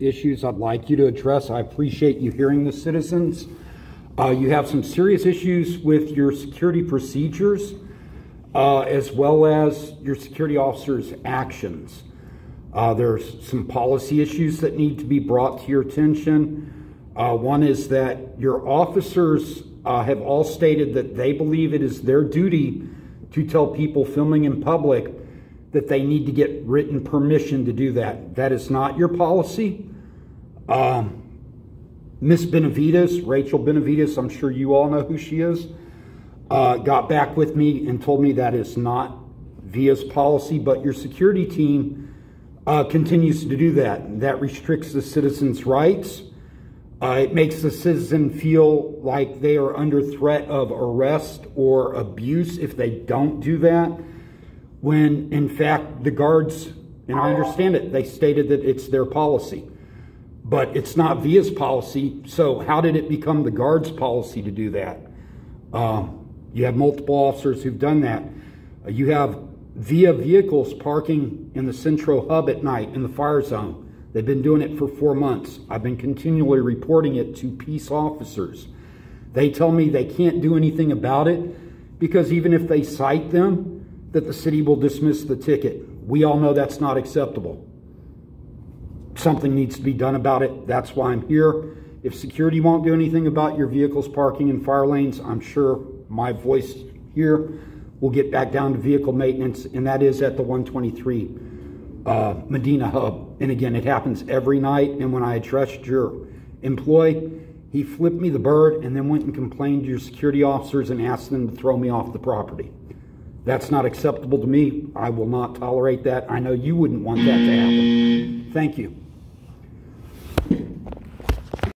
issues I'd like you to address. I appreciate you hearing the citizens. Uh, you have some serious issues with your security procedures uh, as well as your security officers' actions. Uh, there's some policy issues that need to be brought to your attention. Uh, one is that your officers uh, have all stated that they believe it is their duty to tell people filming in public that they need to get written permission to do that. That is not your policy. Um, Miss Benavides, Rachel Benavides, I'm sure you all know who she is, uh, got back with me and told me that is not VIA's policy, but your security team uh, continues to do that. That restricts the citizen's rights. Uh, it makes the citizen feel like they are under threat of arrest or abuse if they don't do that when in fact the guards, and I understand it, they stated that it's their policy. But it's not VIA's policy, so how did it become the guards' policy to do that? Um, you have multiple officers who've done that. Uh, you have VIA vehicles parking in the Centro Hub at night in the fire zone. They've been doing it for four months. I've been continually reporting it to peace officers. They tell me they can't do anything about it because even if they cite them, that the city will dismiss the ticket. We all know that's not acceptable. Something needs to be done about it. That's why I'm here. If security won't do anything about your vehicles parking in fire lanes, I'm sure my voice here will get back down to vehicle maintenance, and that is at the 123 uh, Medina Hub. And again, it happens every night. And when I addressed your employee, he flipped me the bird and then went and complained to your security officers and asked them to throw me off the property. That's not acceptable to me. I will not tolerate that. I know you wouldn't want that to happen. Thank you.